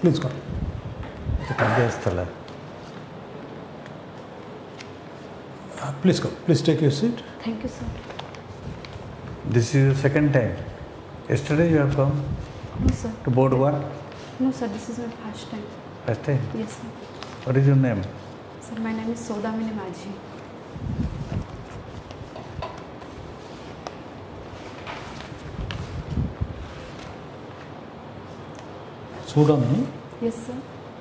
Please come. Sthala. Uh, please come. Please take your seat. Thank you, sir. This is your second time. Yesterday you have come. No, sir. To board one. No, sir. This is my first time. First time. Yes, sir. What is your name? Sir, my name is Sodamini Maji. Saudamini yes sir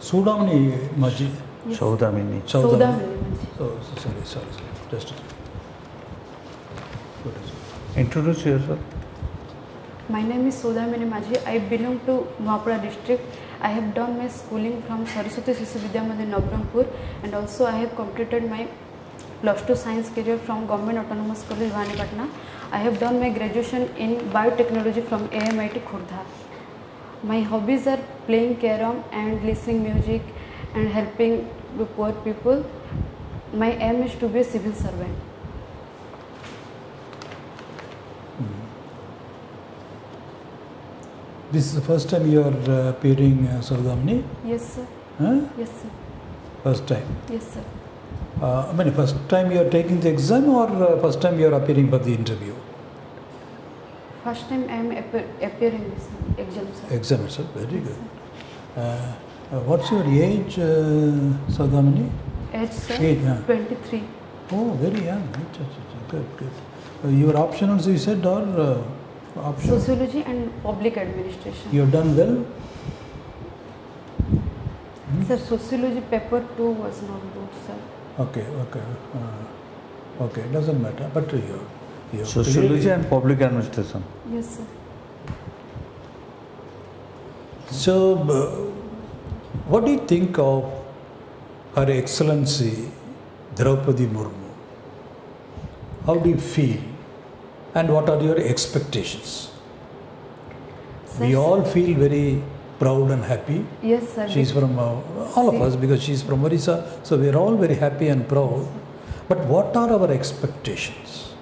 Saudamini मस्जिद Saudamini Saudamini sorry sorry just introduce yourself My name is Sudhamini Majhi. I belong to Nuapura district. I have done my schooling from Saraswati Sisi Vidya Mandir Navrampur and also I have completed my plus 2 science career from Government Autonomous College Vanipatna. I have done my graduation in biotechnology from AMIT Khurda. My hobbies are playing carom and listening music and helping the poor people. My aim is to be a civil servant. Hmm. This is the first time you are uh, appearing, uh, Saradamani? Yes, sir. Huh? Yes, sir. First time? Yes, sir. Uh, I mean, first time you are taking the exam or uh, first time you are appearing for the interview? First time I am appearing exam, sir. Exam, sir. Very yes, good. Sir. Uh, uh, what's your age, uh, Sadhamani? Age, sir. Age, yeah. 23. Oh, very young. Good, good. Uh, your options you said, or uh. Sociology and public administration. You have done well? Hmm? Sir, sociology paper 2 was not good, sir. Okay, okay. Uh, okay, doesn't matter. But you. you sociology and public administration. Yes, sir. So, uh, what do you think of Her Excellency Draupadi Murmu? How do you feel? And what are your expectations? Sir, We all feel very proud and happy. Yes, sir. She's from uh, all of us because she's from Orissa, so we are all very happy and proud. But what are our expectations?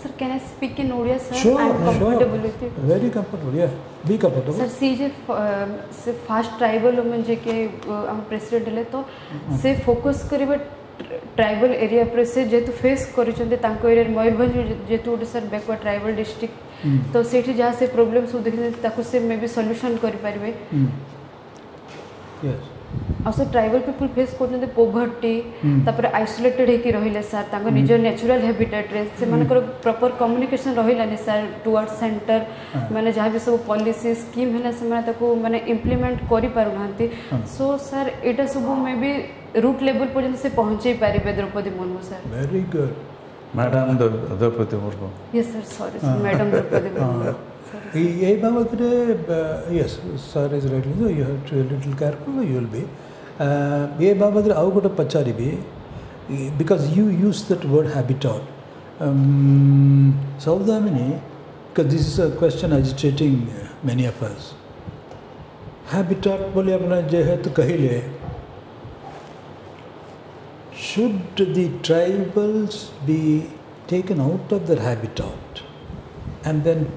Sir, can I speak in Odia, sir? Sure, I'm comfortable sure. with it. Very comfortable, yeah. Be comfortable. Sir सी से fast tribal women जे हम president हेले तो से focus करिवे tribal area पर से जेतु face करिसंते तांको area Mayurbhanj जेतु गोटे सर बैकवर्ड ट्राइबल डिस्ट्रिक्ट. तो सेठी जहाँ से प्रॉब्लम सब देखते ताको से मे बी सॉल्यूशन करि पारिबे Mm. Yes. ଆଉ ସେ ଟ୍ରାଇବାଲ ପିପୁଲ ଫେସ୍ କରୁଛନ୍ତି ପୋଭର୍ଟି Hmm. ତାପରେ ଆଇସୋଲେଟେଡ୍ ହେଇକି ରହିଲେ ସାର୍ ତାଙ୍କ ନିଜ ନ୍ୟାଚୁରାଲ ହାବିଟାଟ୍ରେ ସେମାନଙ୍କର ପ୍ରପର କମ୍ୟୁନିକେସନ ରହିଲାନି ସାର୍ ଟୁୱାର୍ଡ ସେଣ୍ଟର ହଁ। ମାନେ ଯାହା ବି ସବୁ ପଲିସି ସ୍କିମ୍ ହେଲା ସେମାନେ ତାକୁ ମାନେ ଇମ୍ପ୍ଲିମେଣ୍ଟ କରିପାରୁନାହାନ୍ତି ହଁ। ସୋ ସାର୍ ଏଇଟା ସବୁ ମେ ବି ରୁଟ୍ ଲେଭେଲ ପର୍ଯ୍ୟନ୍ତ ସେ ପହଞ୍ଚେଇ ପାରିବେ Droupadi Murmu sir Very good. Madam Droupadi Murmu yes sir sorry ହଁ। ମ୍ୟାଡ଼ାମ ଦ୍ରୌପଦୀ ମୁର୍ମୁ ହଁ। Sorry. Yes, sir is right. So you have to be a little careful, you will be. Uh, because you use that word habitat. Um, because this is a question agitating many of us. Habitat, should the tribals be taken out of their habitat and then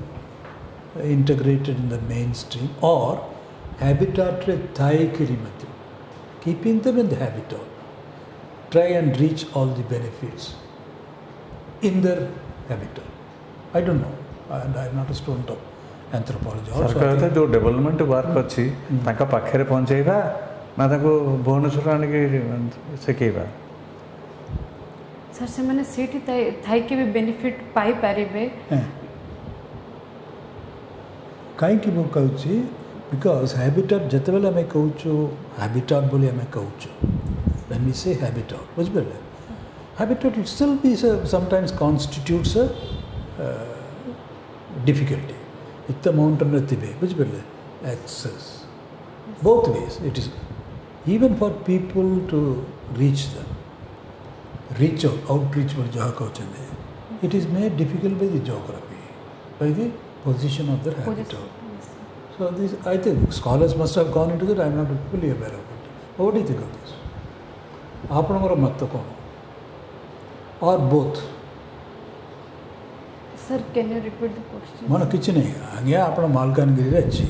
integrated in the mainstream, or habitatre thai kirimati, keeping them in the habitat. Try and reach all the benefits in their habitat. I don't know, and I'm not a student of anthropology. सरकार तो जो development work अच्छी, ताका पाखेरे पहुँचेगा, ना ताको bonus उठाने के सिकेगा। सर से मैंने सीटी थाई के भी बेनिफिट पाई पारी बे କାହିଁକି ମୁଁ କହୁଛି ବିକଜ୍ ହାବିଟାଟ୍ ଯେତେବେଳେ ଆମେ କହୁଛୁ ହାବିଟାଟ୍ ବୋଲି ଆମେ କହୁଛୁ when we say habitat ବୁଝିପାରିଲେ habitat itself is a, sometimes constitutes a uh, difficulty ଏତେ ମାଉଣ୍ଟେନ୍ରେ ଥିବେ ବୁଝିପାରିଲେ access both ways it is even for people to reach them reach out outreach ବୋଲି ଯାହା କହୁଛନ୍ତି it is made difficult by the geography by the position of their habitat. Yes. So this, I think scholars must have gone into that. I am not fully aware of it. But what do you think of this? Apanamara Mattakono or both? Sir, can you repeat the question? మన kitchen ಹಂಗೆ ಅಪ್ಪಣ ಮಾಲ್ಕಾನಗಿರಿ ಹಚ್ಚಿ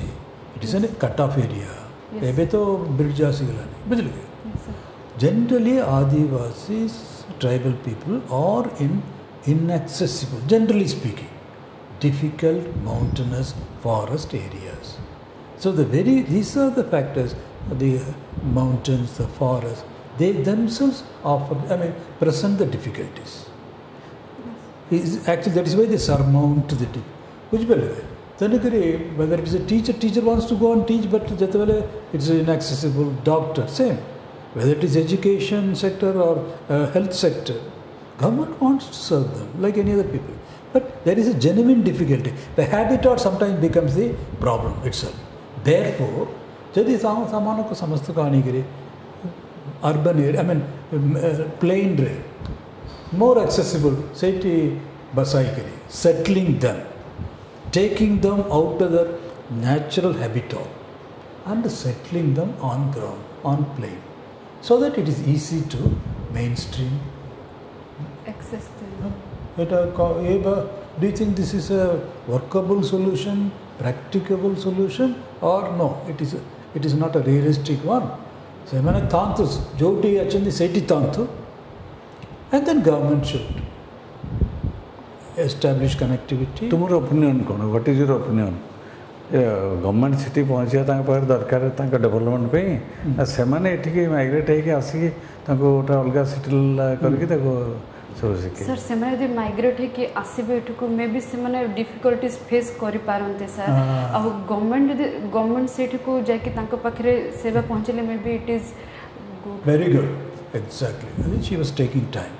it is an cut off area bridge ತೋ bridge ಜಾಸ್ತಿಗಳಾನೆ ಬಿಜ್ಲಿಗೆ generally Adivasis tribal people are in inaccessible, generally speaking difficult mountainous forest areas. So the very these are the factors: the mountains, the forest. They themselves offer, I mean, present the difficulties. Is actually that is why they surmount the difficulties. Which by the way, whether it is a teacher, teacher wants to go and teach, but it's inaccessible. Doctor, same. Whether it is education sector or uh, health sector, government wants to serve them like any other people. But there is a genuine difficulty. The habitat sometimes becomes the problem itself. Therefore, यदि सामान्य समस्त को आने urban area, I mean, uh, plain rail, more accessible, city basaikari, settling them, taking them out of their natural habitat and settling them on ground, on plain, so that it is easy to mainstream. Access them. Hmm. At a, do you think this is a workable solution, practicable solution, or no? It is it is not a realistic one. So I mean, tantus, jyoti achandi seti tantu, and then government should establish connectivity. तुम्हारा opinion kon What is your opinion? Government city पहुँचा पाखे दरकार development से migrate होगी अलग सिटिल करके ଆସିକି ତାଙ୍କୁ ଗୋଟେ ଅଲଗା ସେଟଲ୍ କରିକି ତାକୁ ସବୁ ଶିଖେ ସାର୍ ସେମାନେ ଯଦି ମାଇଗ୍ରେଟ୍ ହେଇକି ଆସିବେ ଏଠିକୁ ମେ ବି ସେମାନେ ଡିଫିକଲ୍ଟିଜ୍ ଫେସ୍ କରିପାରନ୍ତି ସାର୍ Ah. ଆଉ ଗଭର୍ଣ୍ଣମେଣ୍ଟ ଯଦି ଗଭର୍ଣ୍ଣମେଣ୍ଟ ସେଇଠିକୁ ଯାଇକି ତାଙ୍କ ପାଖରେ ସେବା ପହଞ୍ଚିଲେ maybe it is good very good exactly i think she was taking time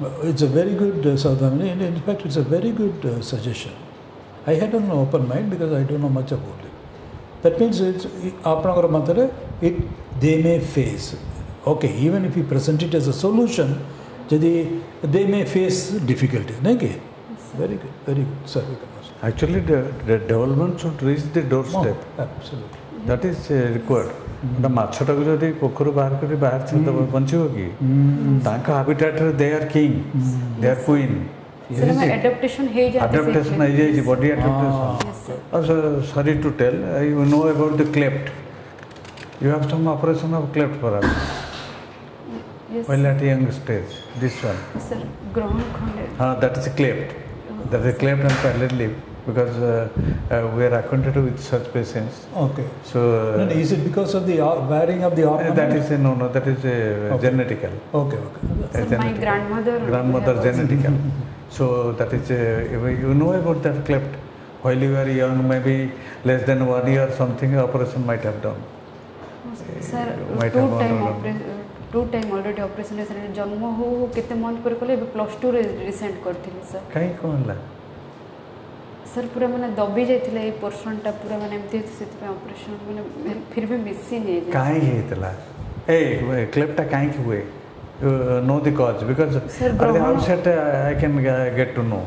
Uh, it's a very good uh, Saudhamini, and in fact it's a very good uh, suggestion i had an open mind because i don't know much about it that means it's ଆପଣଙ୍କର ମତରେ it they may face okay even if you present it as a solution ଯଦି they may face difficulties ନାଇଁ କି very good very good sir you can ask. Actually development should reach the door Oh, step absolutely that is required ଗୋଟେ ମାଛଟାକୁ ଯଦି ପୋଖରୁ ବାହାର କରି ବାହାର ଛାଡ଼ିଦେବ ବଞ୍ଚିବ କି ତାଙ୍କ ହାବିଟାଟ୍ରେ they are king they are queen sir ଆମେ ଆଡାପ୍ଟେସନ୍ ହେଇଯାନ୍ତି ଆଡାପ୍ଟେସନ୍ ହେଇଯାଇଛି body adaptation Yes, sir. Also, sorry to tell, uh, you know about the cleft. You have some operation Yes. While at a young stage, this one. Sir, ground condition. Ah, that is cleft. clipped. Oh. that is cleft and parallel lip because uh, uh, we are acquainted with such patients. Okay. So. Uh, is it because of the uh, wearing of the uh, ornament? That is a, no, no. That is a okay. genetical. Okay, okay. Sir, my grandmother. Grandmother genetical. so that is uh, a, you know about that cleft. While you were young, maybe less than one year, something operation might have done. Sir, might two have time operation two time already operation ହେଇସାରିଲାଣି ଜନ୍ମ ହଉ ହଉ କେତେ month ପରେ କଲେ ଏବେ plus ଟୁରେ recent କରିଥିଲି ସାର୍ କାହିଁକି କ'ଣ ହେଲା ସାର୍ ପୁରା ମାନେ ଦବି ଯାଇଥିଲା ଏଇ ପୋର୍ସନ୍ଟା ପୁରା ମାନେ ଏମିତି ହେଇଛି ସେଥିପାଇଁ ଅପରେସନ୍ ମାନେ ଫିର୍ ବି ମିସିନ୍ ହେଇଯାଇଛି କାହିଁକି ହେଇଥିଲା ଏ କ୍ଲେପ୍ଟା କାହିଁକି ହୁଏ know the cause because Sir, at the Brahmana- outset uh, I can uh, get to know.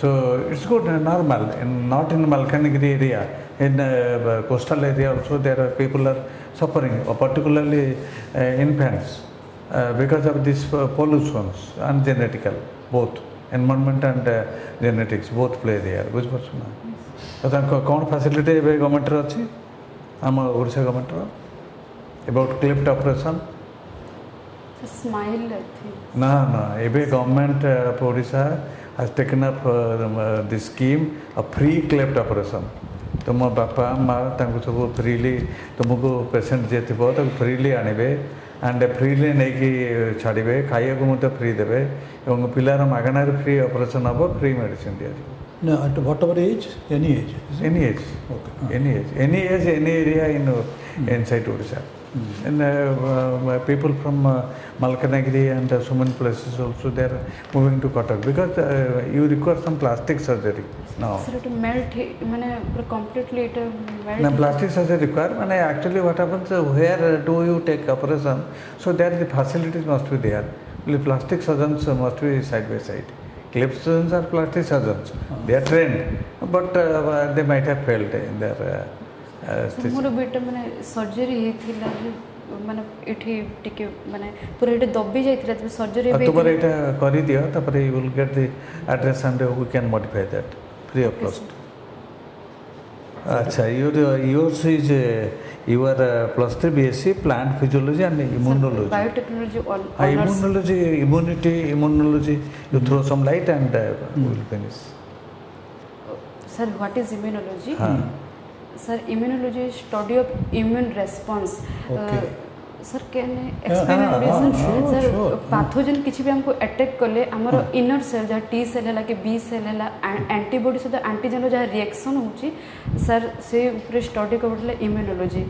So it's good, uh, normal. In, not in Malkanagiri area, in uh, coastal area also there are people are suffering, uh, particularly uh, infants, uh, because of these uh, pollutions and genetical, both environment and uh, genetics both play there. ବୁଝିପାରୁଛ ନା ତ ତାଙ୍କ କ'ଣ facility ଏବେ ଗଭର୍ଣ୍ଣମେଣ୍ଟର ଅଛି ଆମ Odisha ଗଭର୍ଣ୍ଣମେଣ୍ଟର about cleft operation smile I think No, no. Every government uh, of Odisha has taken up uh, um, uh, this scheme of free cleft operation. ତୁମ ବାପା ମା ତାଙ୍କୁ ସବୁ ଫ୍ରିଲି ତୁମକୁ ପେସେଣ୍ଟ ଯିଏ ଥିବ ତାକୁ ଫ୍ରିଲି ଆଣିବେ ଆଣ୍ଡ ଫ୍ରିଲି ନେଇକି ଛାଡ଼ିବେ ଖାଇବାକୁ ମଧ୍ୟ ଫ୍ରି ଦେବେ ଏବଂ ପିଲାର ମାଗଣାରେ ଫ୍ରି ଅପରେସନ୍ ହେବ ଫ୍ରି ମେଡ଼ିସିନ ଦିଆଯିବ No, at whatever age, any age. is it? Any age Okay. any age, any age, any area in uh, inside Odisha. And uh, uh, people from uh, Malkanagiri and uh, so many places also they are moving to Cuttack because uh, you require some plastic surgery now. Sir ଏଇଟା melt ମାନେ ପୁରା completely ଏଇଟା Now melt plastic surgery require and actually what happens uh, where uh, do you take operation? So there the facilities must be there. The plastic surgeons uh, must be side by side. Clip surgeons are plastic surgeons. They are trained, but uh, they might have failed in their. Uh, uh, stitch- ମୋର ବି ଏଇଟା ମାନେ surgery ହେଇଥିଲା ଯେ ମାନେ ଏଠି ଟିକେ ମାନେ ପୁରା ଏଇଟା ଦବି ଯାଇଥିଲା ତେବେ ସର୍ଜରୀ ଆଉ ଏବେ ତୁମର ହେଇଥିଲା। ଏଇଟା କରିଦିଅ ତାପରେ you will get the address and we can modify that Priya plus two. Acha, your, yours is uh, your uh, plus three BSc plant physiology and immunology. Sir, biotechnology all. Uh, immunology, immunity, immunology. You throw some light and uh, mm. we'll finish. Sir, what is immunology? Huh. Sir, immunology is study of immune response. Okay. Uh, sir can explain हाँ, करिए हाँ, sir sure, sir sure. Pathogen किसी भी हमको attack कले हमर inner cell जहाँ T cell है कि बी सेल है एंटीबॉडी सहित एंटीजेन जहाँ रिएक्शन होची सर से ऊपर स्टडी करले इम्यूनोलॉजी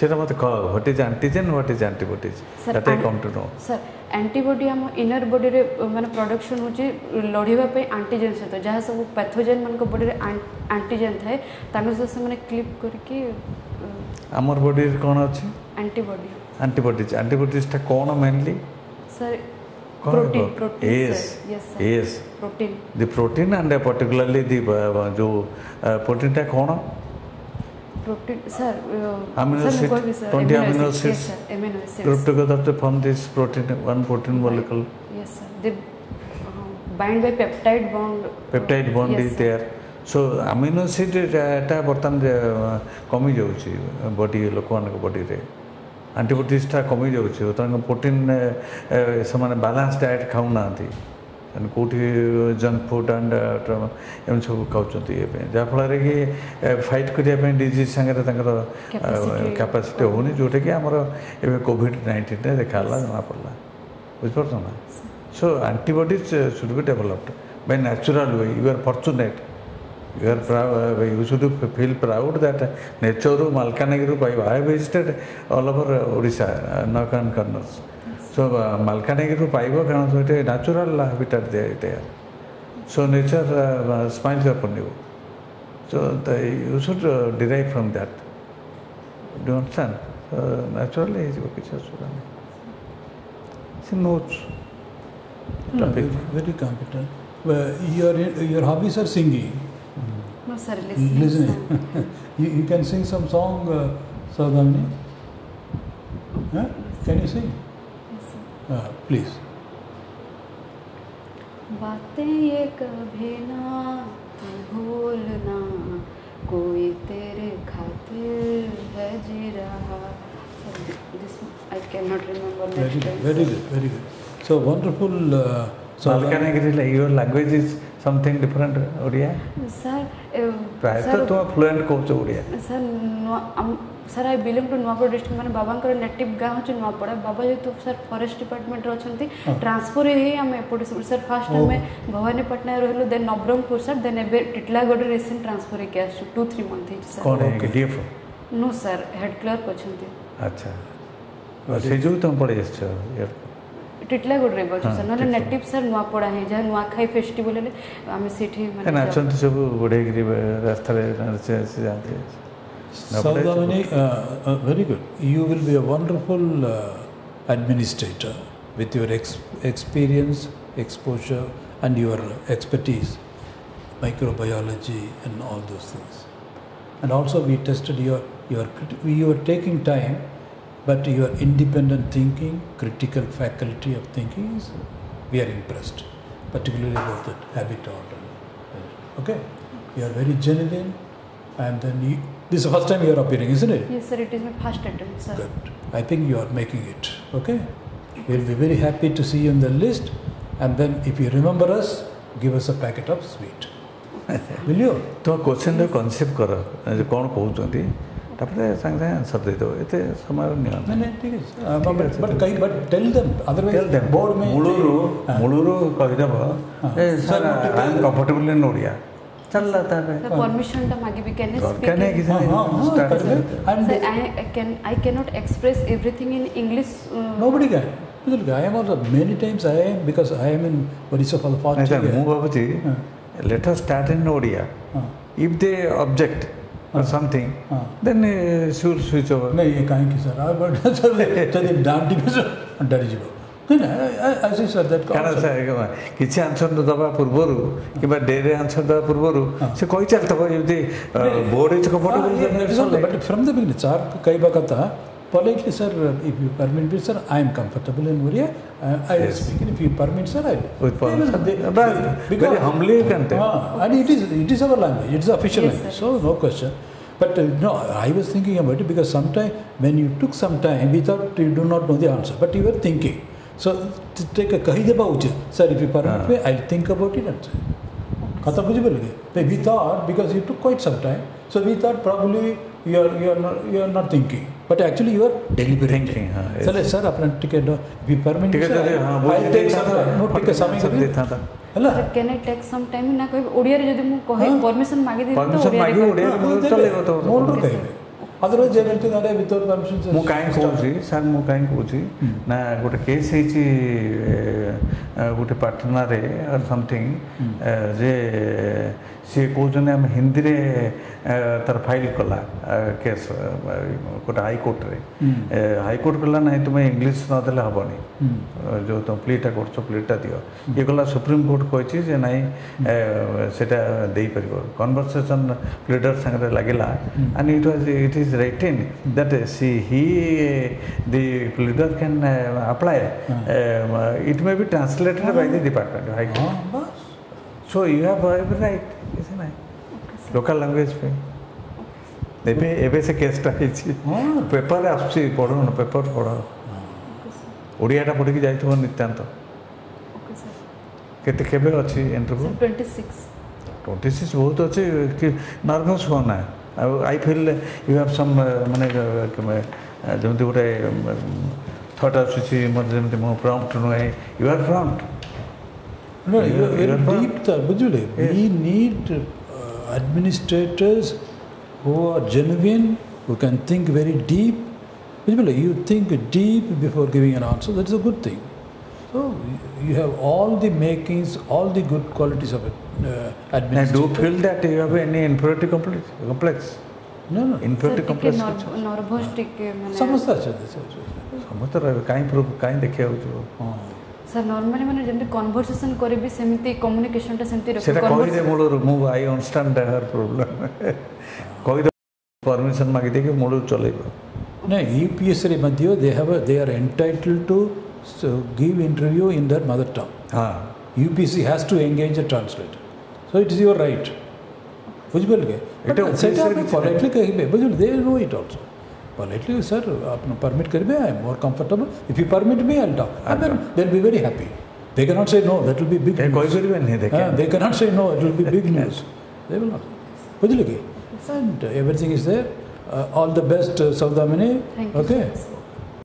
সেটা মতো কহ what is antigen what is antibodies Sir, that I an- come to know sir antibody हम इनर बॉडी रे माने प्रोडक्शन होची लड़िबा पे एंटीजेन सहित जहाँ सब पैथोजेन मान बॉडी रे एंटीजेन थाए तांकर सहित से ଆମର ବଡିରେ କ'ଣ ଅଛି ଆଣ୍ଟିବଡି ଆଣ୍ଟିବଡିଜ ଆଣ୍ଟିବଡିଜଟା କ'ଣ mainly sir protein, about? protein yes sir. yes sir. yes protein the protein and uh, particularly the uh, जो uh, protein टा कौन protein sir uh, amino sir, acid sir, 20 amino acids yes, sir, amino acids group together to form this protein one protein molecule yes sir they uh, bind by peptide bond peptide bond yes, is there sir. amino acid ଟା ବର୍ତ୍ତମାନ ଯେ, କମି ଯାଉଛି body ଲୋକମାନଙ୍କ ବଡିରେ ଆଣ୍ଟିବଡ଼ିଜ୍ଟା କମି ଯାଉଛି ତାଙ୍କ protein ସେମାନେ ବାଲାନ୍ସ ଡାଏଟ୍ ଖାଉନାହାନ୍ତି ସେମାନେ କେଉଁଠି ଜଙ୍କ ଫୁଡ଼ ଆଣ୍ଡ ଏମିତି ସବୁ ଖାଉଛନ୍ତି ଇଏ ପାଇଁ ଯାହାଫଳରେ କି ଫାଇଟ୍ କରିବା ପାଇଁ ଡିଜିଜ୍ ସାଙ୍ଗରେ ତାଙ୍କର Capacity କ୍ୟାପାସିଟି ହେଉନି ଯେଉଁଟାକି ଆମର ଏବେ କୋଭିଡ଼ ନାଇଣ୍ଟିନରେ ଦେଖାହେଲା ଜଣାପଡ଼ିଲା ବୁଝିପାରୁଛ ନା so antibodies should be developed by natural way you are fortunate You are proud, uh, you should feel proud that nature, Malkanagiri, I visited all over Odisha, knock and corners. So uh, Malkanagiri Paiva can also a natural habitat there. So nature uh, smiles upon you. So the, you should derive from that. Do you understand? So naturally, his picture She knows. No, very competent. Well, your, your hobbies are singing. No sir listening, listening. you, you can sing some song, uh, Saudamini? Huh? Can you sing? Yes, sir. Uh, please. बातें ये कभी ना तू भूलना कोई तेरे खातिर है जी रहा I can not remember Very good, very good, very good. So wonderful. Uh, So, Malkanagiri, like your language is something different, Odia? Sir, uh, sir, to a fluent coach, Odia. Sir, no, um, sir I belong to Nuapada district मैंने बाबा native गाँव हूँ नुआपड़ा बाबा जेहतु sir forest department अच्छा transfer ही। आम एपटे सर फास्ट आम भवानीपाटना रही then Nabarangpur sir then Titlagarh recent transfer होके आस two three month no sir head clerk अच्छा। तुम पढ़ी ଟିଟଲାଗଡ଼ରେ ଏବେ ଅଛୁ ହଁ, ସାର୍ ନହେଲେ ଟିଟଲାଗଡ଼। ନେଟିଭ୍ ସାର୍ ନୂଆପଡ଼ା ହିଁ ଯାହା ନୂଆଖାଇ ଫେଷ୍ଟିଭାଲ ହେଲେ ଆମେ ସେଇଠି ମାନେ ଯାଉ। ନାଚନ୍ତି ସବୁ ବୁଢ଼େଇକିରି ରାସ୍ତାରେ ନାଚି ନାଚି ଯାଆନ୍ତି Saudamini, uh, uh, very good. You will be a wonderful uh, administrator with your ex- experience, exposure, and your expertise, microbiology, and all those things. And also, we tested your your crit- you are taking time, but your independent thinking, critical faculty of thinking is we are impressed, particularly about that habitat. And, okay, you are very genuine, and then you, this is the first time you are appearing, isn't it? Yes, sir, it is my first attempt, sir. Good. I think you are making it. Okay. We'll be very happy to see you on the list, and then if you remember us, give us a packet of sweet. Will you? ତୁମ କୋଶ୍ଚିନ୍ର concept କର ଯେ କ'ଣ କହୁଛନ୍ତି তারপরে সঙ্গে সঙ্গে answer দিয়ে দেবো এতে সময়ের নিয়ম মানে ঠিক আছে বাট কই but tell them otherwise tell them board में मुळूरु मुळूरु कहि देबो ए sir I am comfortable in Odia चल आता है परमिशन टा मागे भी कैन स्पीक कैन है किसी I I can I can not express everything in English nobody can Look, I am also many times I am because I am in Orissa for the past year. Sir, Mung Babaji, let us start in Odia. If they object, ହଁ. ଅର୍ something ହଁ. ଦେନ୍ ସୁର୍ switch over नहीं ये काहे की sir आप ଯଦି डांटी ଡରିଯିବ ନାଇଁ ନାଇଁ as you said that କାରଣ ସାର୍ କିଛି ଆନ୍ସର୍ ଦେବା ପୂର୍ବରୁ କିମ୍ବା ଡେରେ ଆନ୍ସର୍ ଦେବା ପୂର୍ବରୁ ସେ କହି ଚାଲିଥିବ ଯେମିତି board is Ah, yeah, that is all, comfortable but politely, sir, if you permit me, sir, I am comfortable in Oriya. Uh, I, yes. speak. If you permit, sir, I. With they they, because, very humbly you can tell. Uh, and it is, it is our language. It is official yes, language. Sir. So no question. But uh, no, I was thinking about it because sometimes when you took some time, we thought you do not know the answer, but you were thinking. So to take a kahi about sir, if you permit ah. me, I'll think about it and say. We thought because you took quite some time, so we thought probably you are you are not you are not thinking. but actually you are deliberating. Thinking, हाँ, yes. चले sir अपना ticket दो, if you permit me, ଟିକେ sir, ଯଦି ହଁ I'll take some time, no ଟିକେ समय ସବୁ କରିବି, ଦେଇଥାନ୍ତା ହେଲା? Can I take some time ନା କହିବି ଓଡ଼ିଆରେ ଯଦି ମୁଁ କହେ ହଁ। ପରମିସନ୍ ମାଗି ଦେଇଥିଲି ତ Permission ମାଗି ଓଡ଼ିଆରେ ଓଡ଼ିଆରେ କହିବି। ମୁଁ ଚଲେଇବ ତ ମୋଠୁ କହିବେ ଅଦରୱାଇଜ୍ ଏମିତି ନହେଲେ ୱିଦାଉଟ୍ ପରମିସନ୍ ମୁଁ କାହିଁକି କହୁଛି ସାର୍ ମୁଁ କାହିଁକି କହୁଛି ନା ଗୋଟେ କେସ୍ ହେଇଛି ଏ, ଏ, ଗୋଟେ ପାଟନାରେ ଅର୍ ସମଥିଙ୍ଗ ଯେ ସିଏ କହୁଛନ୍ତି ଆମେ ହିନ୍ଦୀରେ ଏ, ତାର ଫାଇଲ୍ କଲା କେସ୍ ଗୋଟେ ହାଇକୋର୍ଟରେ ହାଇକୋର୍ଟ କହିଲା ନାହିଁ ତୁମେ ଇଂଲିଶ ନଦେଲେ ହେବନି ଯେଉଁ ତୁମ ପ୍ଲିଟା କରୁଛ ପ୍ଲିଟା ଦିଅ ଇଏ ଗଲା ସୁପ୍ରିମକୋର୍ଟ କହିଛି ଯେ ନାହିଁ ଏ, ସେଇଟା ଦେଇପାରିବ କନଭରସେସନ୍ ପ୍ଲିଡର ସାଙ୍ଗରେ ଲାଗିଲା and it was it is written that see he the pleader can apply it maybe translated by the department high court ହଁ ବାସ୍ so you have every right କିଛି ନାହିଁ ଲୋକାଲ୍ ଲାଙ୍ଗୁଏଜ୍ ପାଇଁ ଏବେ ଏବେ ସେ କେସ୍ଟା ହେଇଛି ହଁ ପେପରରେ ଆସୁଛି ପଢ଼ୁନ ପେପର ପଢ଼ ଓଡ଼ିଆଟା ପଢ଼ିକି ଯାଇଥିବ ନିତ୍ୟାନ୍ତ ଓକେ ସାର୍ କେତେ କେବେ ଅଛି interview sir twenty six twenty six ବହୁତ ଅଛି କି ନର୍ଭସ୍ ହୁଅ ନା ଆଉ I feel you have some ମାନେ uh, କେମେ- uh, ଯେମିତି ଗୋଟେ ଥଟ୍ ଆସୁଛି ମୋତେ ଯେମିତି ମୁଁ ପ୍ରମ୍ପ୍ଟ ନୁହେଁ you are prompt No, you're, you're deep, Bujule. Yes. We need uh, administrators who are genuine, who can think very deep. Bujule, you think deep before giving an answer. That's a good thing. So you have all the makings, all the good qualities of an Uh, now, do you feel that you have any inferiority complex? complex? No, no. Inferiority complex. समझता है समझता रहे कहीं proof कहीं देखे हो जो କାହିଁ ପ୍ରୁଭ୍ କାହିଁ ଦେଖିବାକୁ ଯିବ ହଁ। ସାର୍ ନର୍ମାଲି ମାନେ ଯେମିତି କନଭରସେସନ୍ କରିବି ସେମିତି କମ୍ୟୁନିକେସନଟା ସେମିତି ସେଟା ରଖିବି କହିଦେ ମୂଳରୁ ମୁଁ ଆଇ ଅଣ୍ଡରଷ୍ଟାଣ୍ଡ ହର୍ ପ୍ରୋବ୍ଲେମ୍ କହିଦେ ପରମିସନ୍ ମାଗିଦେଇକି ମୂଳରୁ ଚଲେଇବ ନାଇଁ ୟୁପିଏସ୍ସିରେ ମଧ୍ୟ they have a, they are entitled to so, give interview in their mother tongue. ହଁ UPC has to engage a translator. So it is your right. ବୁଝିପାରିଲେ କି ଏଇଟା But ସେଇଟା official ଆମେ କିଛି politely କହିବେ ବୁଝିଲେ they know eat also politely, sir, apna permit kar me, I am more comfortable. If you permit me, I'll talk. And then they'll be very happy. They cannot say no, that will be big news. They, uh, they cannot say no, it will be big news. They will not. And everything is there. Uh, all the best, uh, Saudamini. Okay. you,